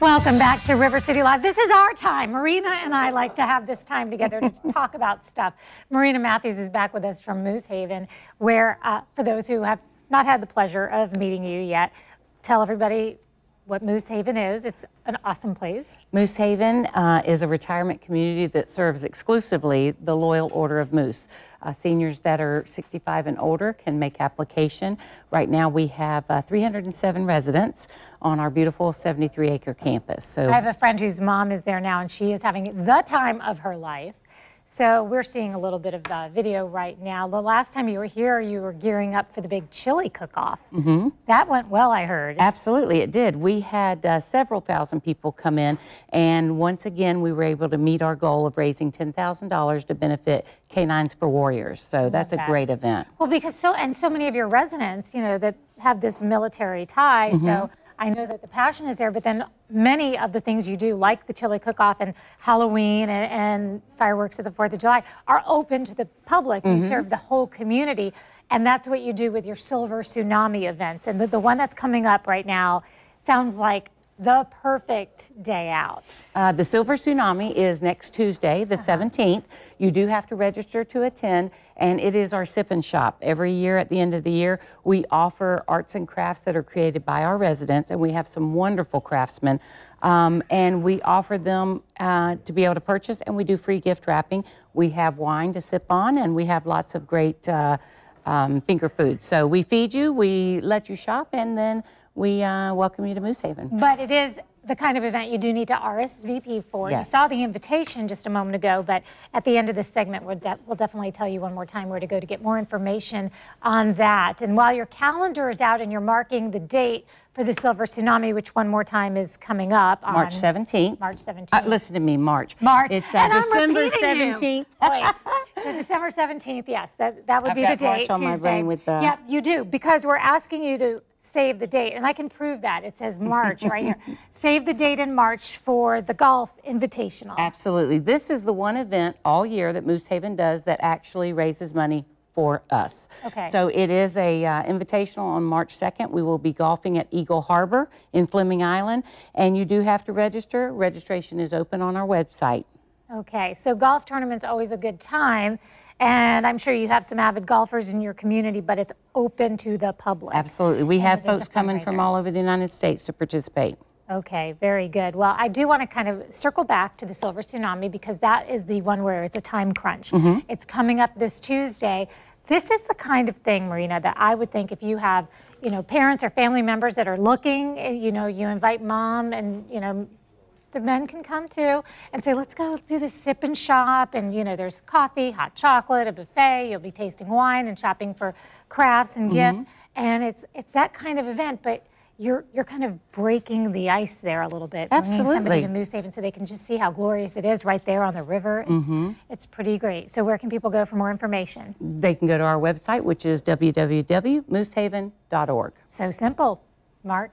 Welcome back to River City Live. This is our time. Marina and I like to have this time together to talk about stuff. Marina Matthews is back with us from Moosehaven, where, uh, for those who have not had the pleasure of meeting you yet, tell everybody what Moosehaven is. It's an awesome place. Moosehaven uh, is a retirement community that serves exclusively the Loyal Order of Moose. Uh, seniors that are 65 and older can make application. Right now we have uh, 307 residents on our beautiful 73 acre campus. So I have a friend whose mom is there now and she is having the time of her life. So we're seeing a little bit of the video right now. The last time you were here, you were gearing up for the big chili cook-off. Mm -hmm. That went well, I heard. Absolutely, it did. We had uh, several thousand people come in, and once again, we were able to meet our goal of raising $10,000 to benefit K9s For Warriors. So that's a great event. Well, because so, and so many of your residents, you know, that have this military tie, mm -hmm. so mm-hmm. I know that the passion is there, but then many of the things you do, like the chili cook-off and Halloween and, and, fireworks at the 4th of July, are open to the public. Mm -hmm. You mm-hmm. serve the whole community. And that's what you do with your Silver Tsunami events. And the, the one that's coming up right now sounds like the perfect day out? Uh, the Silver Tsunami is next Tuesday, the uh -huh. 17th. You do have to register to attend, and it is our sip and shop. Every year at the end of the year, we offer arts and crafts that are created by our residents, and we have some wonderful craftsmen. Um, and we offer them uh, to be able to purchase, and we do free gift wrapping. We have wine to sip on, and we have lots of great. Uh, um, finger food. So we feed you, we let you shop, and then we uh, welcome you to Moosehaven. But it is the kind of event you do need to RSVP for. Yes. You saw the invitation just a moment ago, but at the end of this segment, we'll, de we'll, definitely tell you one more time where to go to get more information on that. And while your calendar is out and you're marking the date for the Silver Tsunami, which one more time is coming up on March 17th. March 17th. Uh, listen to me, March. March. It's uh, December 17th. Wait, so December 17th, yes, that, that would I've be the date. March on Tuesday. with the... Yep, you do, because we're asking you to save the date, and I can prove that. It says March right here. Save the date in March for the Golf Invitational. Absolutely. This is the one event all year that Moosehaven does that actually raises money for us. Okay. So it is a uh, invitational on March 2nd. We will be golfing at Eagle Harbor in Fleming Island, and you do have to register. Registration is open on our website. Okay, so golf tournament's always a good time. And I'm sure you have some avid golfers in your community, but it's open to the public. Absolutely. We have folks coming from all over the United States to participate. Okay, very good. Well, I do want to kind of circle back to the Silver Tsunami because that is the one where it's a time crunch. Mm -hmm. It's coming up this Tuesday. This is the kind of thing, Marina, that I would think if you have, you know, parents or family members that are looking, eh, you know, you invite mom and, you know, the men can come too and say, let's go do this sip and shop. And, you know, there's coffee, hot chocolate, a buffet. You'll be tasting wine and shopping for crafts and mm -hmm. gifts. And it's, it's that kind of event. But you're you're kind of breaking the ice there a little bit. Absolutely. somebody to Moosehaven so they can just see how glorious it is right there on the river. It's, mm -hmm. it's pretty great. So where can people go for more information? They can go to our website, which is www.moosehaven.org. So simple. Mark?